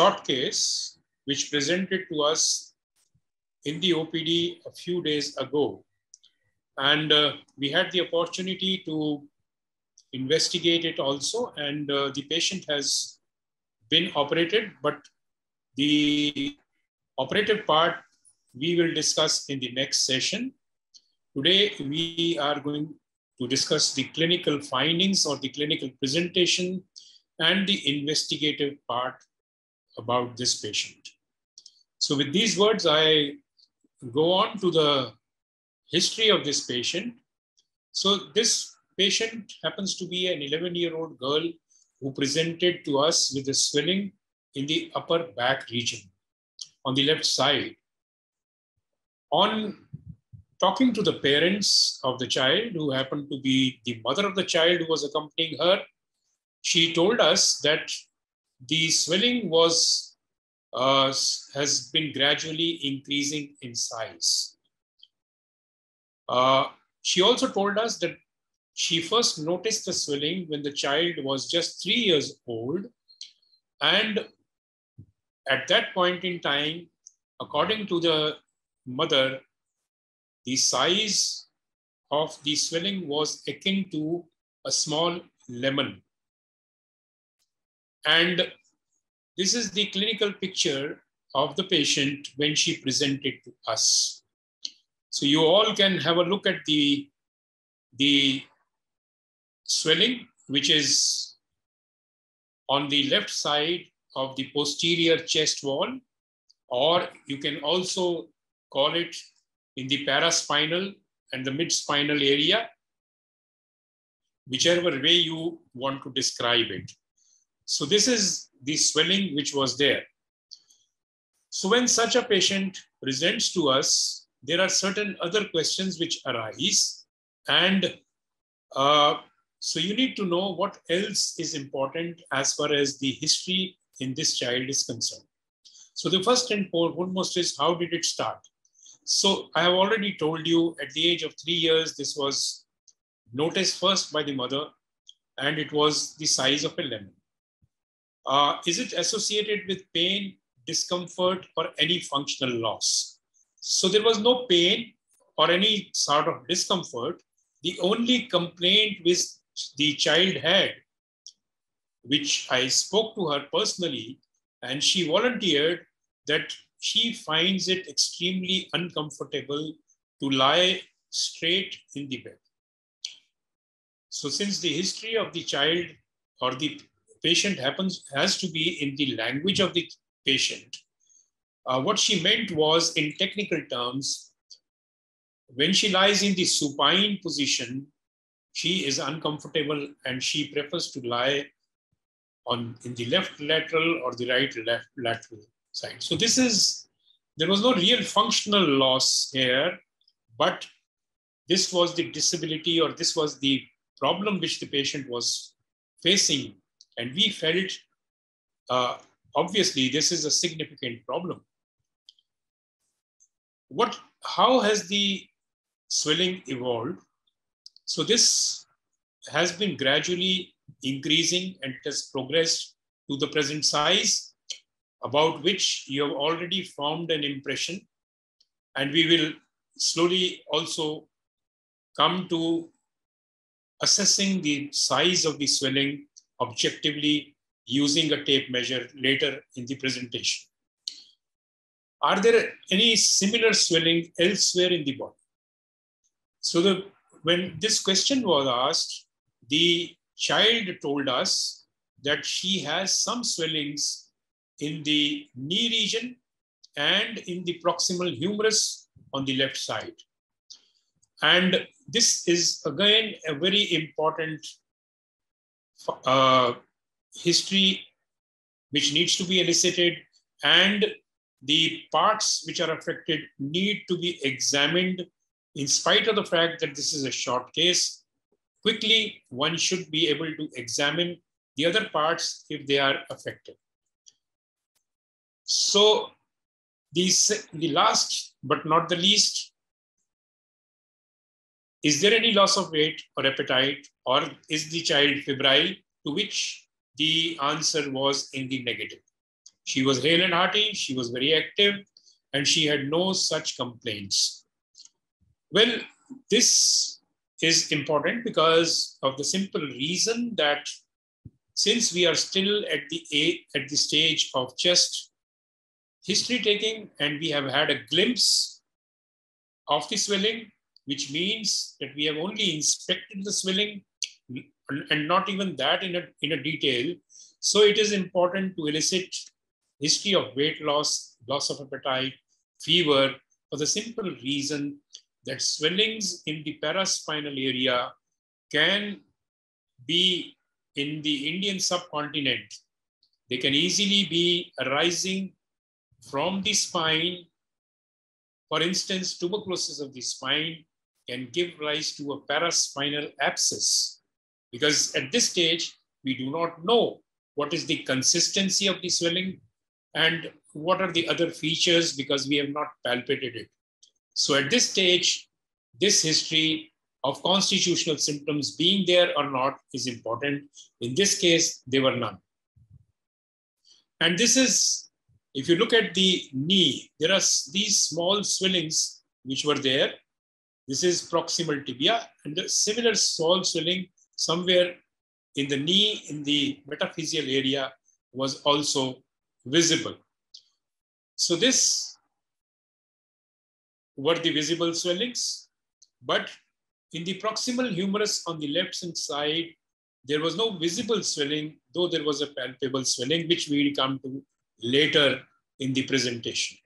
short case which presented to us in the OPD a few days ago. And uh, we had the opportunity to investigate it also. And uh, the patient has been operated, but the operative part we will discuss in the next session. Today, we are going to discuss the clinical findings or the clinical presentation and the investigative part about this patient. So with these words, I go on to the history of this patient. So this patient happens to be an 11-year-old girl who presented to us with a swelling in the upper back region on the left side. On talking to the parents of the child, who happened to be the mother of the child who was accompanying her, she told us that the swelling was uh, has been gradually increasing in size. Uh, she also told us that she first noticed the swelling when the child was just three years old. And at that point in time, according to the mother, the size of the swelling was akin to a small lemon. And this is the clinical picture of the patient when she presented to us. So you all can have a look at the, the swelling, which is on the left side of the posterior chest wall, or you can also call it in the paraspinal and the mid-spinal area, whichever way you want to describe it. So this is the swelling which was there. So when such a patient presents to us, there are certain other questions which arise. And uh, so you need to know what else is important as far as the history in this child is concerned. So the first and foremost is how did it start? So I have already told you at the age of three years, this was noticed first by the mother and it was the size of a lemon. Uh, is it associated with pain, discomfort, or any functional loss? So there was no pain or any sort of discomfort. The only complaint which the child had, which I spoke to her personally, and she volunteered that she finds it extremely uncomfortable to lie straight in the bed. So since the history of the child or the patient happens has to be in the language of the patient. Uh, what she meant was, in technical terms, when she lies in the supine position, she is uncomfortable and she prefers to lie on in the left lateral or the right left lateral side. So this is, there was no real functional loss here, but this was the disability or this was the problem which the patient was facing and we felt, uh, obviously, this is a significant problem. What, how has the swelling evolved? So this has been gradually increasing and has progressed to the present size about which you have already formed an impression. And we will slowly also come to assessing the size of the swelling objectively using a tape measure later in the presentation. Are there any similar swelling elsewhere in the body? So the, when this question was asked, the child told us that she has some swellings in the knee region and in the proximal humerus on the left side. And this is again a very important uh, history which needs to be elicited and the parts which are affected need to be examined in spite of the fact that this is a short case. Quickly one should be able to examine the other parts if they are affected. So the, the last but not the least is there any loss of weight or appetite, or is the child febrile? To which the answer was in the negative. She was hale and hearty, she was very active, and she had no such complaints. Well, this is important because of the simple reason that since we are still at the, at the stage of just history taking and we have had a glimpse of the swelling, which means that we have only inspected the swelling and not even that in a, in a detail. So it is important to elicit history of weight loss, loss of appetite, fever, for the simple reason that swellings in the paraspinal area can be in the Indian subcontinent. They can easily be arising from the spine. For instance, tuberculosis of the spine can give rise to a paraspinal abscess because at this stage, we do not know what is the consistency of the swelling and what are the other features because we have not palpated it. So at this stage, this history of constitutional symptoms being there or not is important. In this case, there were none. And this is, if you look at the knee, there are these small swellings which were there. This is proximal tibia and the similar small swelling somewhere in the knee, in the metaphyseal area was also visible. So this were the visible swellings, but in the proximal humerus on the left hand side, there was no visible swelling, though there was a palpable swelling, which we will come to later in the presentation.